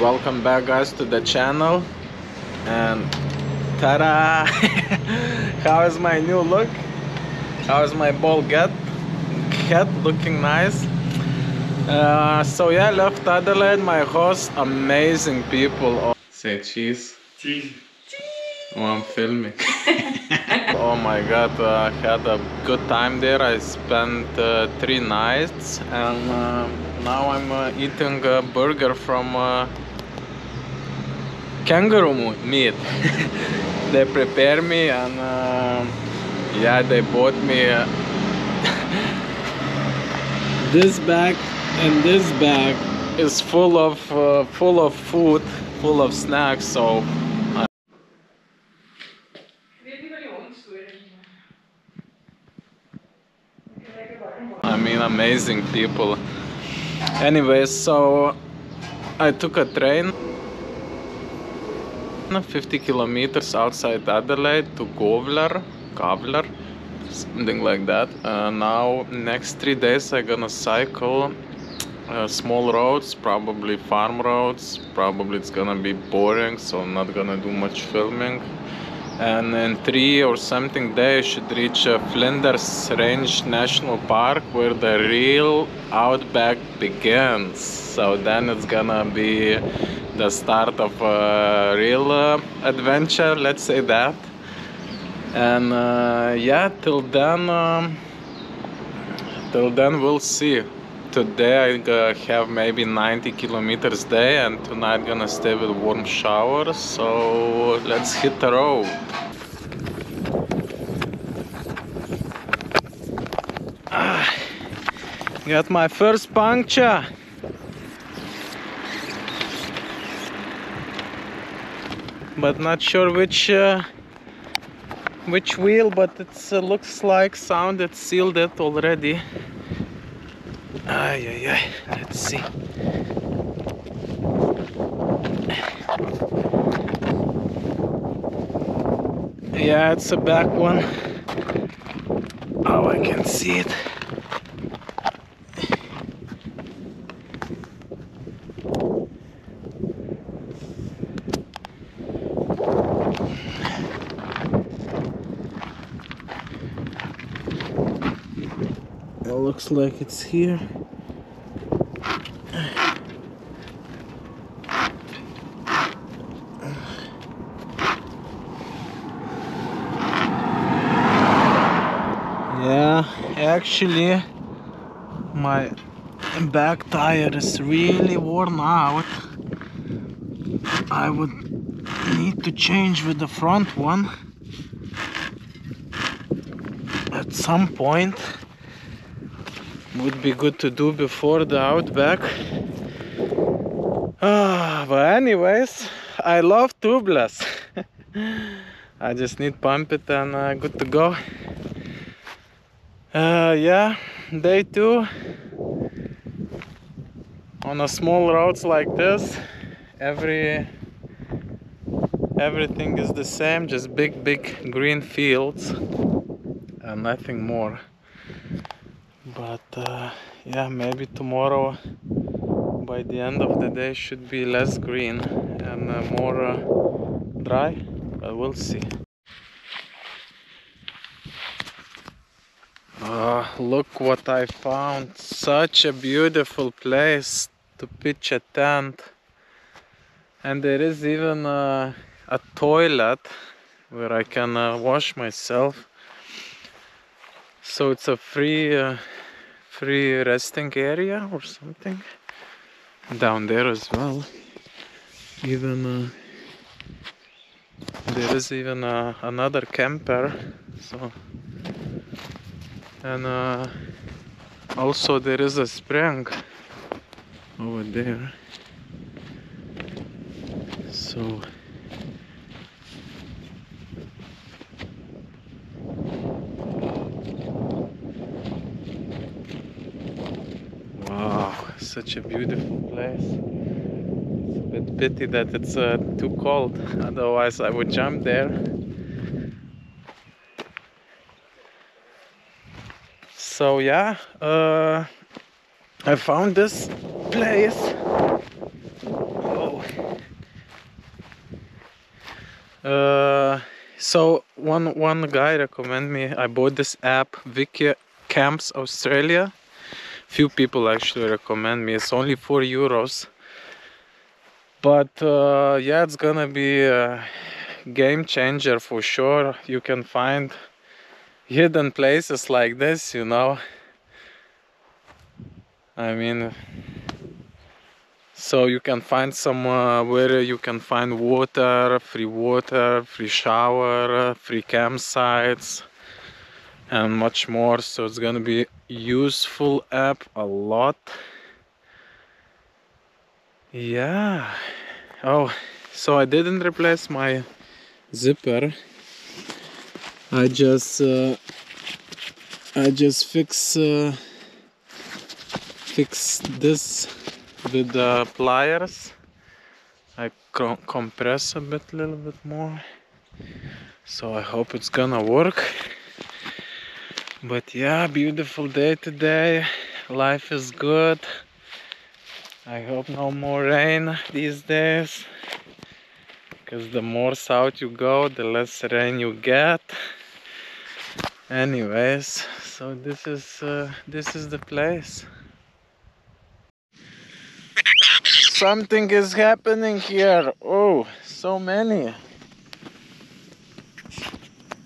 welcome back guys to the channel. And ta-da! How is my new look? How is my ball head head looking nice? Uh, so yeah left Adelaide my host amazing people. Oh, say cheese. Cheese. oh I'm filming. Oh my god uh, I had a good time there. I spent uh, three nights and uh, now I'm uh, eating a burger from uh, kangaroo meat. they prepare me and uh, yeah, they bought me uh, this bag and this bag is full of uh, full of food, full of snacks. So I mean, amazing people. Anyways, so I took a train 50 kilometers outside Adelaide to Govler, Gavler, something like that. Uh, now, next three days, I'm gonna cycle uh, small roads, probably farm roads. Probably it's gonna be boring, so I'm not gonna do much filming. And in three or something days, I should reach uh, Flinders Range National Park, where the real outback begins. So then it's gonna be the start of a real uh, adventure, let's say that. And uh, yeah, till then, um, till then we'll see. Today I uh, have maybe 90 kilometers day, and tonight gonna stay with warm showers. So let's hit the road. Ah, got my first puncture. But not sure which uh, which wheel but it uh, looks like sound. sounded sealed it already ay, ay, ay. let's see yeah it's a back one oh I can see it It looks like it's here. Yeah, actually, my back tire is really worn out. I would need to change with the front one at some point would be good to do before the outback. Ah, but anyways, I love tubeless. I just need pump it and uh, good to go. Uh, yeah, day two on a small roads like this. Every everything is the same, just big, big green fields and nothing more but uh, yeah maybe tomorrow by the end of the day should be less green and uh, more uh, dry but we'll see. Uh, look what I found. Such a beautiful place to pitch a tent. And there is even uh, a toilet where I can uh, wash myself so it's a free uh, free resting area or something? Down there as well. Even uh, there is even uh, another camper so. And uh, also there is a spring over there. So such a beautiful place. It's a bit pity that it's uh, too cold, otherwise I would jump there. So yeah, uh, I found this place. Oh. Uh, so one one guy recommended me. I bought this app, Wiki Camps Australia Few people actually recommend me. It's only four euros, but uh, yeah, it's gonna be a game changer for sure. You can find hidden places like this, you know. I mean, so you can find somewhere where you can find water free water free shower free campsites and much more so it's gonna be useful app a lot. Yeah. Oh so I didn't replace my zipper. I just uh, I just fix uh, fix this with the pliers. I compress a bit little bit more. So I hope it's gonna work but yeah beautiful day today. Life is good. I hope no more rain these days. Because the more south you go the less rain you get. Anyways so this is uh, this is the place. Something is happening here. Oh, so many.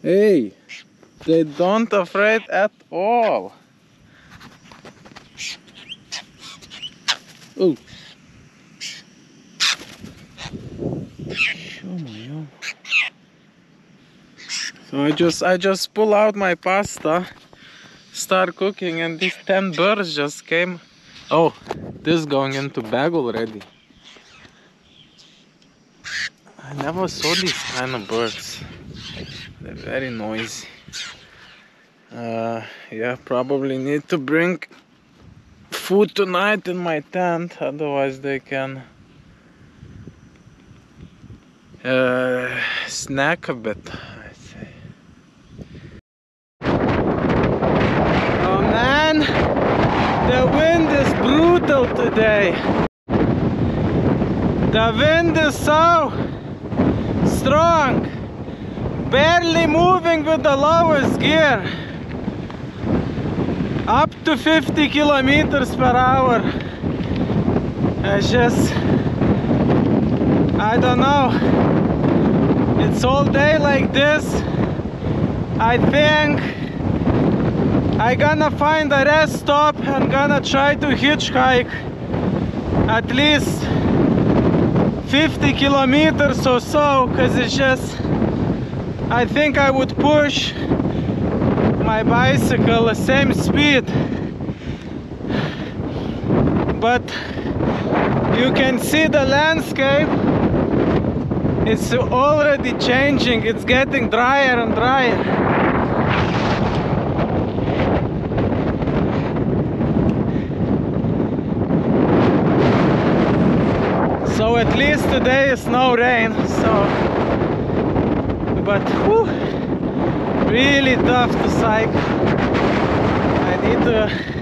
Hey, they don't afraid at all. Oh. So I just I just pull out my pasta, start cooking and these 10 birds just came. Oh, this going into bag already. I never saw these kind of birds. They're very noisy. Uh, yeah, probably need to bring food tonight in my tent, otherwise they can uh, snack a bit. Oh man, the wind is brutal today. The wind is so strong, barely moving with the lowest gear. To 50 kilometers per hour. It's just, I don't know. It's all day like this. I think I gonna find a rest stop and gonna try to hitchhike at least 50 kilometers or so because it's just I think I would push my bicycle the same speed but you can see the landscape. It's already changing. It's getting drier and drier. So at least today is no rain so but whew, really tough to cycle. I need to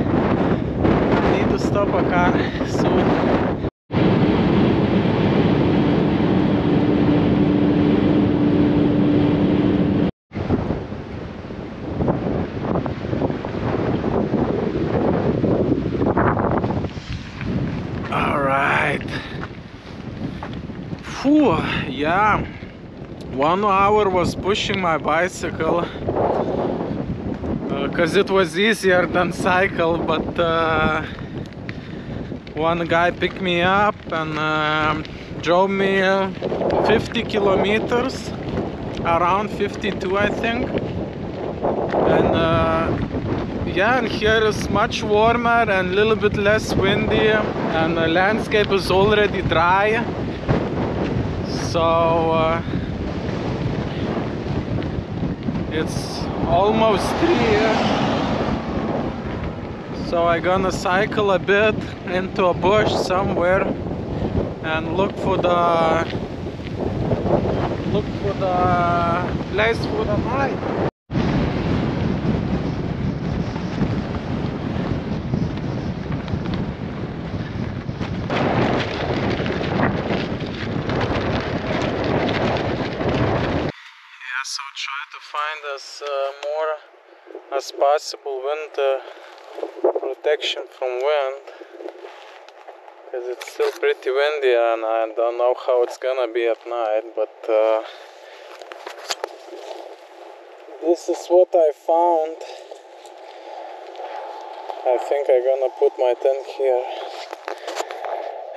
I need to stop a car soon Whew, yeah, one hour was pushing my bicycle because uh, it was easier than cycle but uh, one guy picked me up and uh, drove me 50 kilometers around 52 I think. And uh, yeah and here is much warmer and a little bit less windy and the landscape is already dry. So uh, it's almost three so I'm gonna cycle a bit into a bush somewhere and look for the look for the place for the night. Yeah, so try to find as uh, more as possible wind uh, protection from wind because it's still pretty windy and I don't know how it's gonna be at night but uh, this is what I found. I think I'm gonna put my tent here.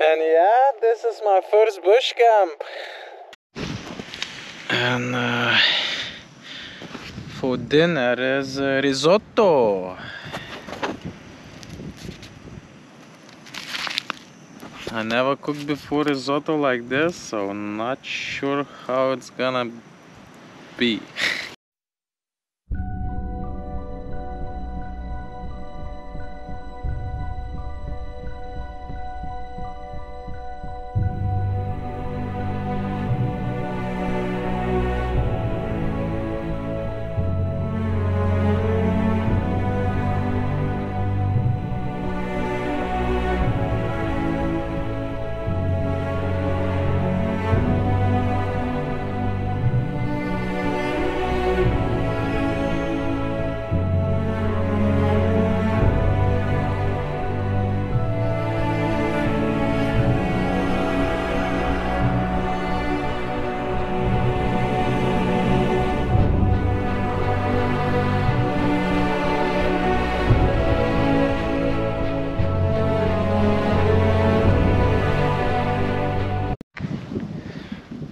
And yeah this is my first bush camp. And uh, for dinner is uh, risotto. I never cooked before risotto like this, so not sure how it's gonna be.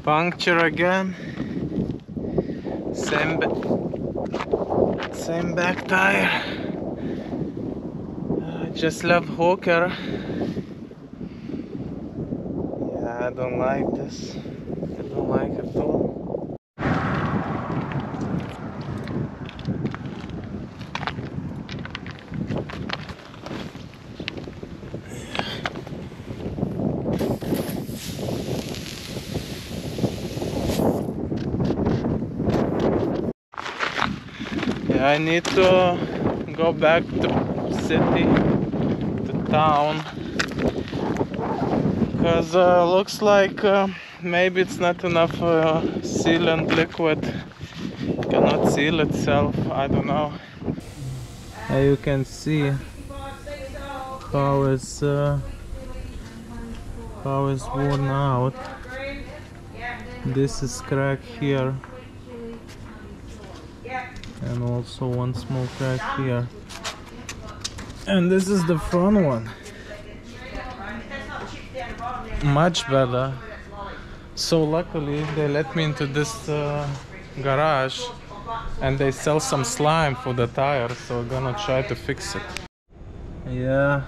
puncture again. Same same back tire. I just love Hawker. Yeah I don't like this. I don't like it at all Yeah, I need to go back to city, to town, because uh, looks like uh, maybe it's not enough uh, sealant liquid, cannot seal itself. I don't know. You can see how it's uh, how it's worn out. This is crack here and also one small crack here. And this is the front one. Much better. So luckily they let me into this uh, garage and they sell some slime for the tire so I'm gonna try to fix it. Yeah.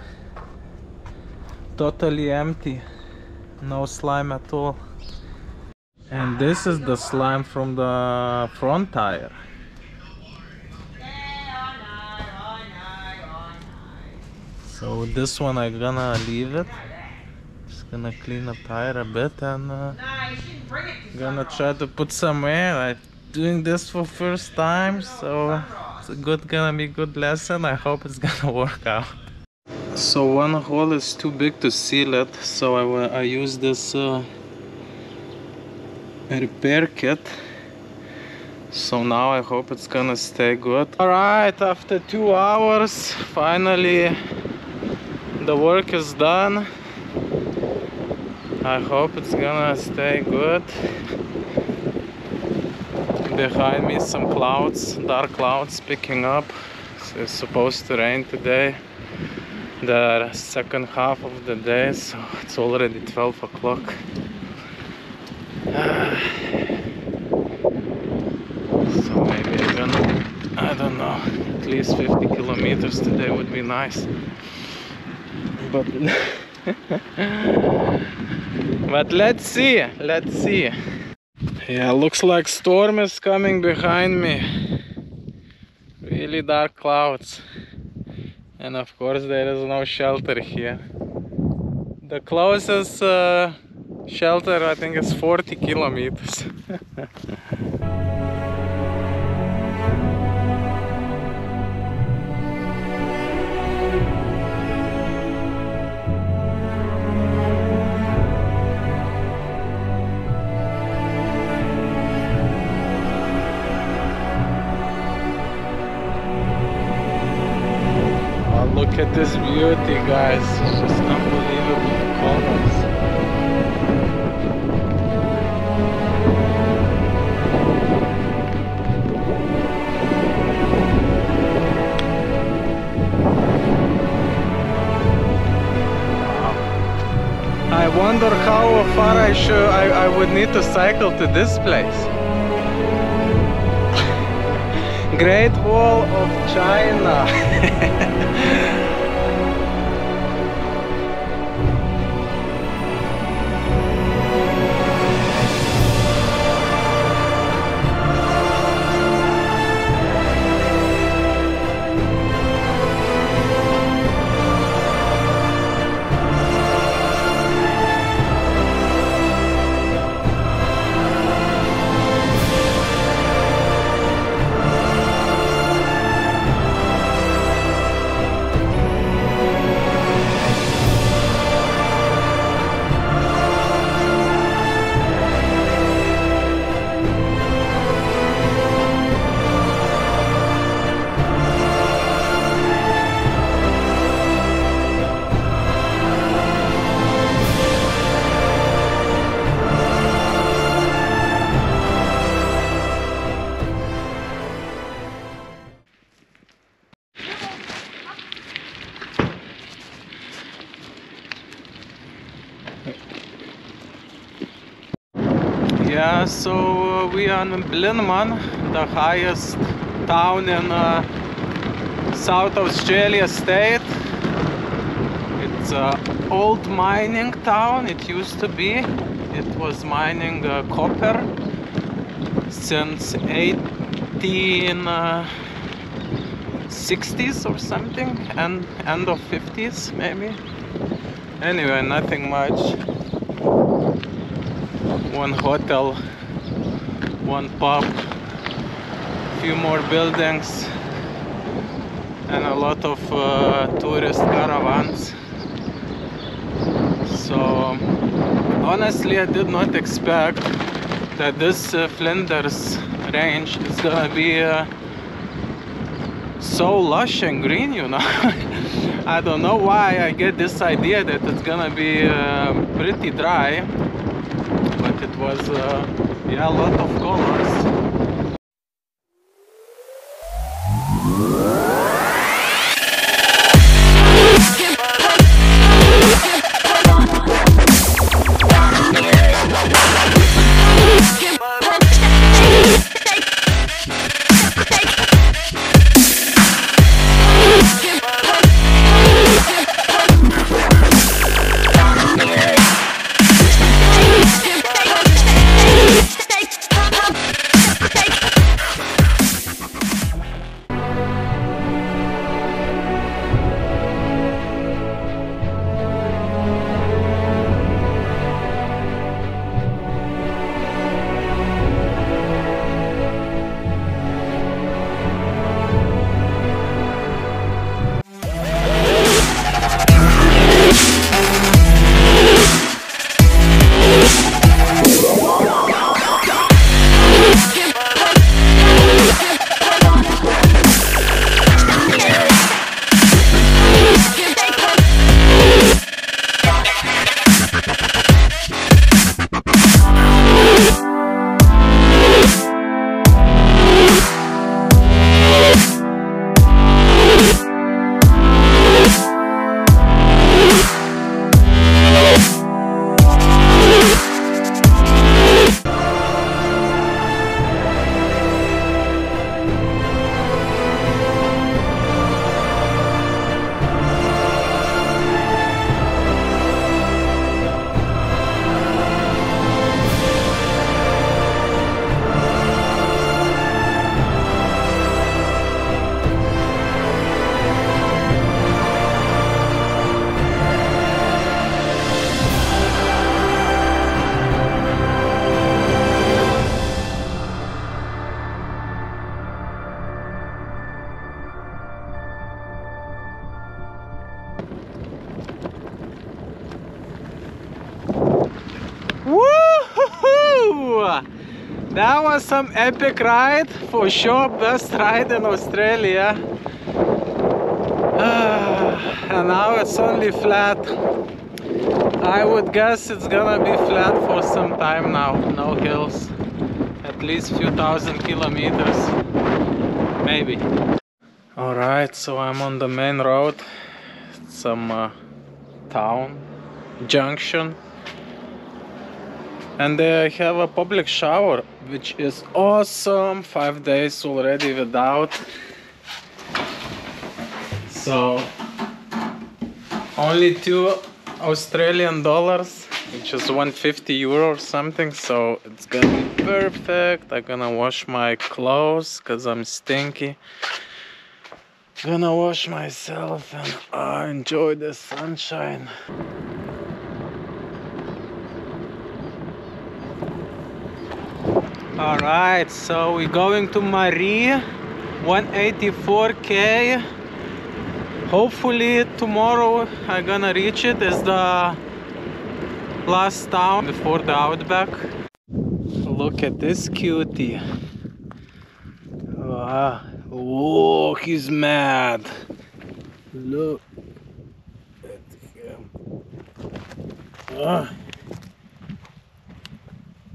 Totally empty. No slime at all. And this is the slime from the front tire So this one I'm gonna leave it. Just gonna clean up tire a bit and uh, gonna try to put some air. I'm doing this for first time, so it's good gonna be good lesson. I hope it's gonna work out. So one hole is too big to seal it, so I, I use this uh, repair kit. So now I hope it's gonna stay good. Alright, after two hours, finally the work is done. I hope it's gonna stay good. Behind me some clouds, dark clouds picking up. It's supposed to rain today. The second half of the day, so it's already 12 o'clock. so maybe I'm gonna, I don't know, at least 50 kilometers today would be nice but let's see let's see. Yeah looks like storm is coming behind me. Really dark clouds. And of course there is no shelter here. The closest uh, shelter I think is 40 kilometers this beauty, guys. Just unbelievable colors. I wonder how far I should I, I would need to cycle to this place. Great Wall of China. uh, in Blinman, the highest town in uh, South Australia state. It's an old mining town, it used to be. It was mining uh, copper since 1860s or something, and end of 50s maybe. Anyway, nothing much one hotel, one pub, few more buildings, and a lot of uh, tourist caravans. So, honestly, I did not expect that this uh, Flinders range is gonna be uh, so lush and green, you know. I don't know why I get this idea that it's gonna be uh, pretty dry but it was uh, yeah a lot of colors That was some epic ride, for sure best ride in Australia. Ah. and now it's only flat. I would guess it's gonna be flat for some time now. No hills. At least few thousand kilometers. Maybe. All right so I'm on the main road. Some uh, town. Junction and they have a public shower which is awesome. Five days already without. So only two Australian dollars which is 150 euro or something. So it's gonna be perfect. I'm gonna wash my clothes because I'm stinky. Gonna wash myself and uh, enjoy the sunshine all right so we're going to Marree 184k hopefully tomorrow I'm gonna reach it as the last town before the outback. Look at this cutie. Wow oh he's mad. Look at him. Oh.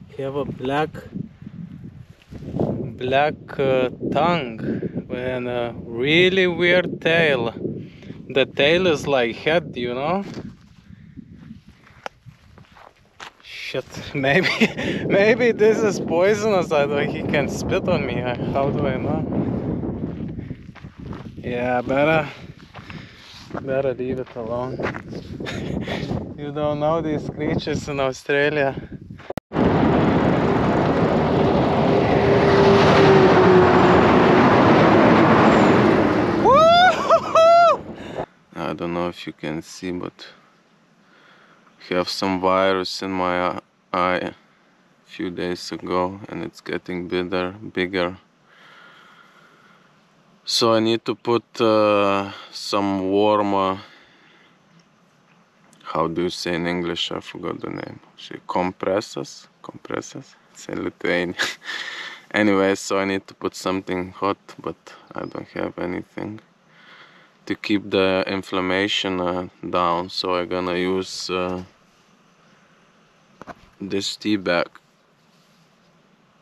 he have a black black uh, tongue and a really weird tail. The tail is like head, you know? Shit, maybe, maybe this is poisonous. I don't, he can spit on me. How do I know? Yeah, better, better leave it alone. you don't know these creatures in Australia. I don't know if you can see but have some virus in my eye a few days ago and it's getting bigger bigger. So I need to put uh, some warm uh, how do you say in English? I forgot the name. She compresses compresses it's in Lithuanian anyway so I need to put something hot but I don't have anything to keep the inflammation uh, down so I'm gonna use uh, this tea bag.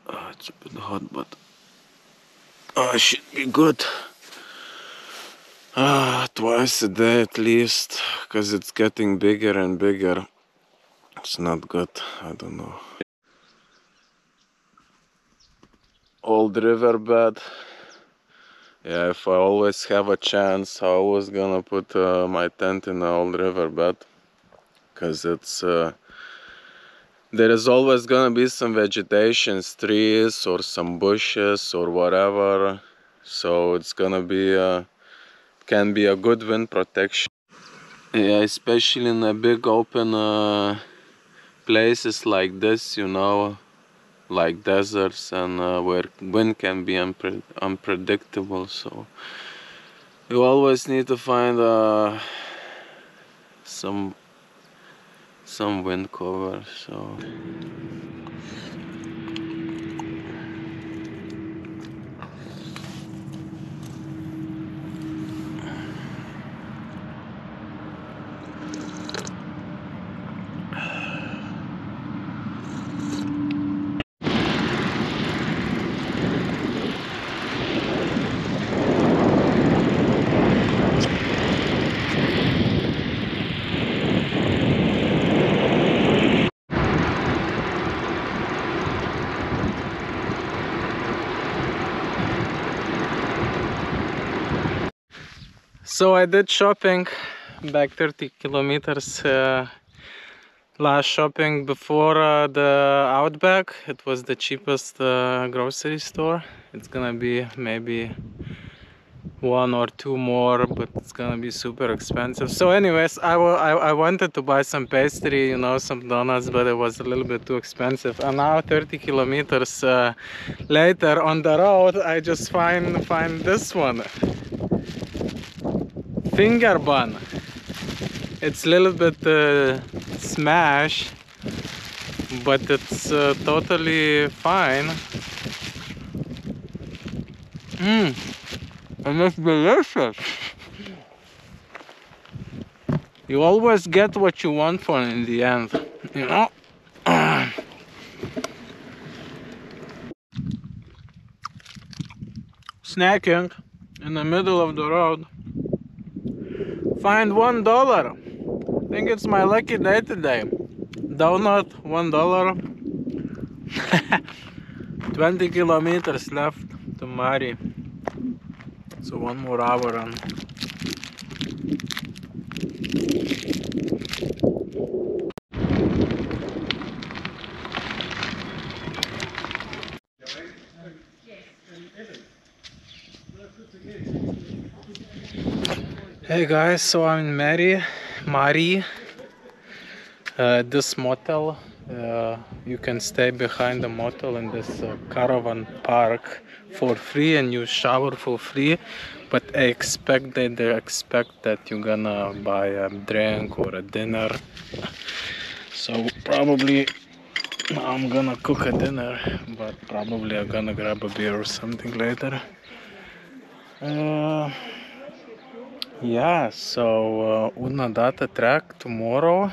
Oh, it's a bit hot but oh, it should be good. Uh, twice a day at least because it's getting bigger and bigger. It's not good I don't know. Old riverbed yeah if i always have a chance i always gonna put uh, my tent in the old riverbed because it's uh, there is always gonna be some vegetation trees or some bushes or whatever. So it's gonna be uh, can be a good wind protection. Yeah especially in a big open uh, places like this you know like deserts and uh, where wind can be unpre unpredictable so you always need to find uh, some some wind cover so So I did shopping back 30 kilometers uh, last shopping before uh, the Outback. It was the cheapest uh, grocery store. It's gonna be maybe one or two more but it's gonna be super expensive so anyways I, I, I wanted to buy some pastry you know some donuts but it was a little bit too expensive and now 30 kilometers uh, later on the road I just find find this one finger bun it's a little bit uh, smash but it's uh, totally fine. Mmm and it's delicious. You always get what you want for in the end you know? Snacking in the middle of the road find one dollar. I think it's my lucky day today. Donut one dollar. 20 kilometers left to Mari. So one more hour and Hey guys, so I'm in Marree, Marree. Uh, this motel, uh, you can stay behind the motel in this uh, caravan park for free and you shower for free. But I expect that they expect that you're gonna buy a drink or a dinner. So probably I'm gonna cook a dinner, but probably I'm gonna grab a beer or something later. Yeah, so uh, Udna track tomorrow.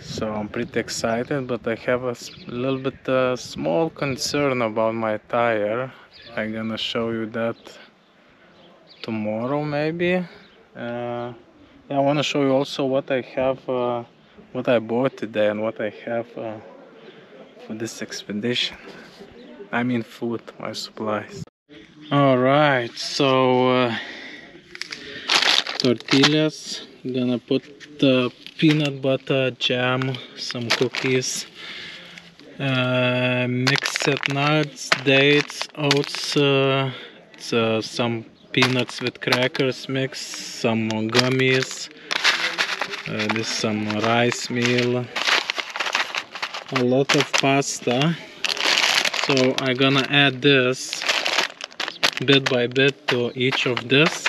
So I'm pretty excited, but I have a little bit uh, small concern about my tire. I'm gonna show you that tomorrow maybe. Uh, yeah, I want to show you also what I have, uh, what I bought today and what I have uh, for this expedition. I mean food, my supplies. All right, so uh, tortillas. Gonna put the peanut butter, jam, some cookies, uh, mixed nuts, dates, oats, uh, some peanuts with crackers mix, some gummies. Uh, this some rice meal, a lot of pasta. So I'm gonna add this bit by bit to each of this.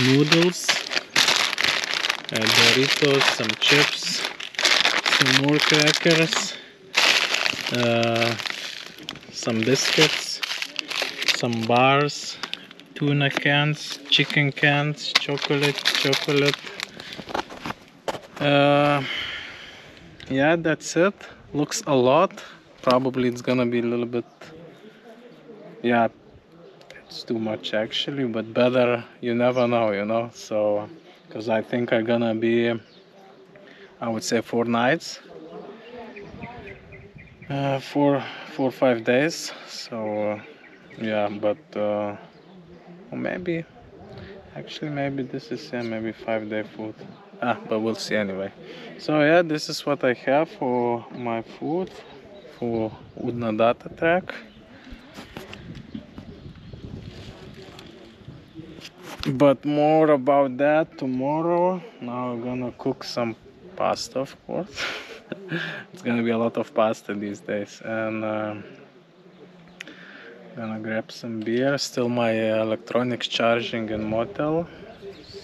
Noodles uh, Doritos, some chips some more crackers uh, some biscuits some bars tuna cans chicken cans chocolate chocolate. Uh, yeah that's it. Looks a lot. Probably it's gonna be a little bit yeah it's too much actually but better you never know you know? So because I think I'm gonna be I would say four nights uh, four four five days so uh, yeah but uh, maybe actually maybe this is yeah maybe five day food. Ah but we'll see anyway. So yeah this is what I have for my food for Udna track but more about that tomorrow. Now i'm gonna cook some pasta of course. It's gonna be a lot of pasta these days. And uh, gonna grab some beer. Still my uh, electronics charging in motel.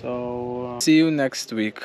So uh, see you next week